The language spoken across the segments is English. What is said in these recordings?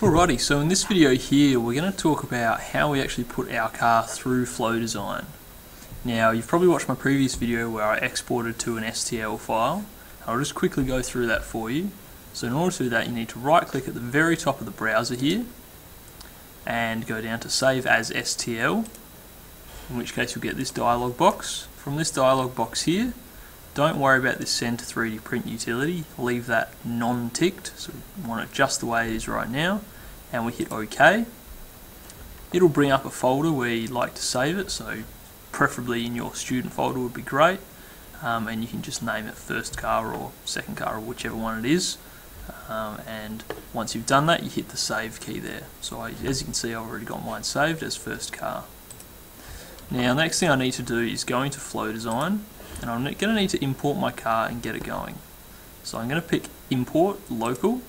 Alrighty, so in this video here we're going to talk about how we actually put our car through flow design. Now you've probably watched my previous video where I exported to an STL file. I'll just quickly go through that for you. So in order to do that you need to right click at the very top of the browser here and go down to save as STL in which case you'll get this dialog box. From this dialog box here don't worry about this send to 3D print utility, leave that non-ticked, so we want it just the way it is right now, and we hit OK. It'll bring up a folder where you'd like to save it, so preferably in your student folder would be great, um, and you can just name it first car or second car or whichever one it is. Um, and once you've done that you hit the save key there. So I, as you can see I've already got mine saved as first car. Now next thing I need to do is go into flow design and I'm going to need to import my car and get it going. So I'm going to pick import local,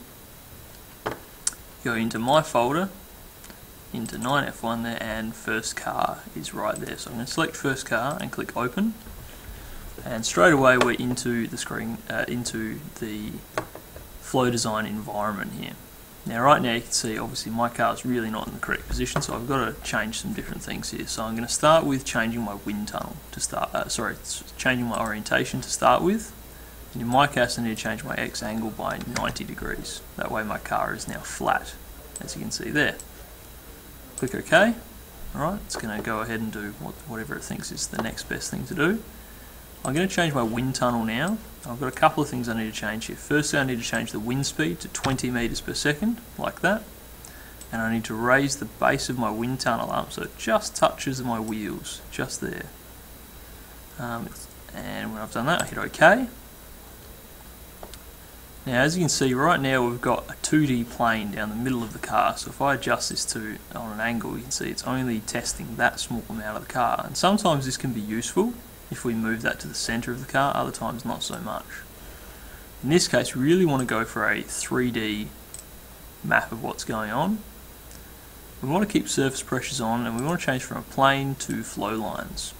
go into my folder, into 9F1 there and first car is right there. So I'm going to select first car and click open and straight away we're into the screen, uh, into the flow design environment here. Now right now you can see obviously my car is really not in the correct position so I've got to change some different things here. So I'm going to start with changing my wind tunnel to start, uh, sorry, changing my orientation to start with. And in my case I need to change my X angle by 90 degrees. That way my car is now flat as you can see there. Click OK. Alright, it's going to go ahead and do whatever it thinks is the next best thing to do. I'm going to change my wind tunnel now. I've got a couple of things I need to change here. Firstly, I need to change the wind speed to 20 meters per second, like that. And I need to raise the base of my wind tunnel up so it just touches my wheels, just there. Um, and when I've done that, I hit OK. Now, as you can see, right now we've got a 2D plane down the middle of the car. So if I adjust this to on an angle, you can see it's only testing that small amount of the car. And sometimes this can be useful if we move that to the center of the car, other times not so much. In this case, we really want to go for a 3D map of what's going on. We want to keep surface pressures on and we want to change from a plane to flow lines.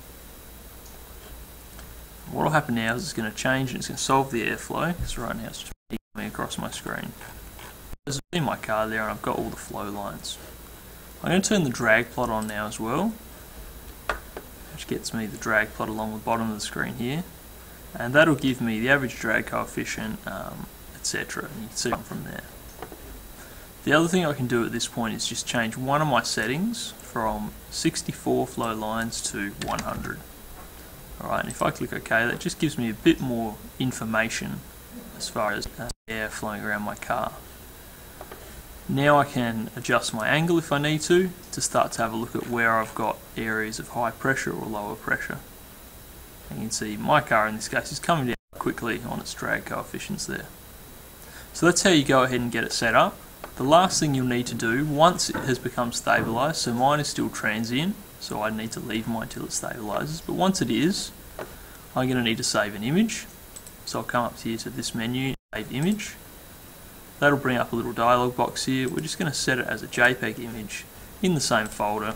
What will happen now is it's going to change and it's going to solve the airflow because right now it's just coming across my screen. There's in my car there and I've got all the flow lines. I'm going to turn the drag plot on now as well which gets me the drag plot along the bottom of the screen here and that'll give me the average drag coefficient um, etc and you can see from there. The other thing I can do at this point is just change one of my settings from 64 flow lines to 100 alright and if I click OK that just gives me a bit more information as far as uh, air flowing around my car. Now I can adjust my angle if I need to, to start to have a look at where I've got areas of high pressure or lower pressure. And you can see my car in this case is coming down quickly on its drag coefficients there. So that's how you go ahead and get it set up. The last thing you'll need to do once it has become stabilized, so mine is still transient, so I need to leave mine till it stabilizes, but once it is, I'm going to need to save an image. So I'll come up here to this menu, save image, That'll bring up a little dialog box here. We're just going to set it as a JPEG image in the same folder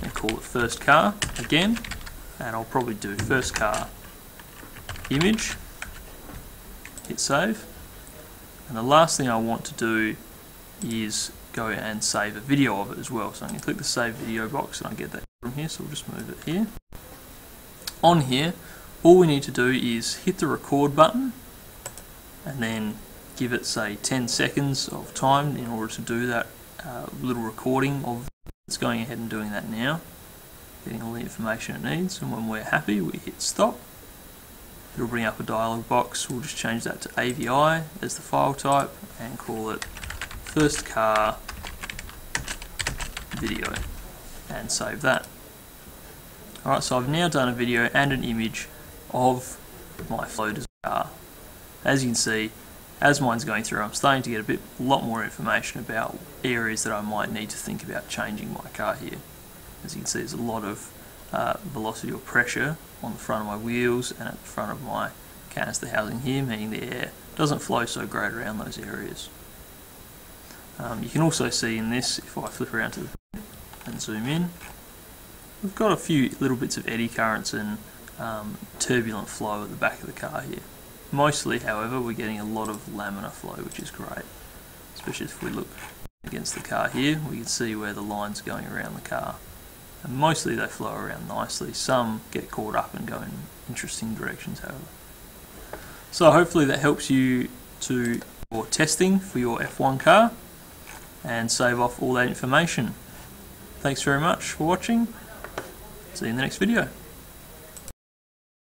and call it first car again. And I'll probably do first car image hit save. And the last thing I want to do is go and save a video of it as well. So I'm going to click the save video box and I get that from here. So we'll just move it here. On here all we need to do is hit the record button and then give it say 10 seconds of time in order to do that uh, little recording of it's going ahead and doing that now. Getting all the information it needs and when we're happy we hit stop. It'll bring up a dialog box. We'll just change that to AVI as the file type and call it first car video and save that. Alright so I've now done a video and an image of my floaters car. As you can see as mine's going through, I'm starting to get a bit, a lot more information about areas that I might need to think about changing my car here. As you can see, there's a lot of uh, velocity or pressure on the front of my wheels and at the front of my canister housing here, meaning the air doesn't flow so great around those areas. Um, you can also see in this, if I flip around to the and zoom in, we've got a few little bits of eddy currents and um, turbulent flow at the back of the car here. Mostly, however, we're getting a lot of laminar flow, which is great, especially if we look against the car here, we can see where the line's going around the car. And mostly they flow around nicely. Some get caught up and go in interesting directions, however. So hopefully that helps you to for testing for your F1 car and save off all that information. Thanks very much for watching. See you in the next video.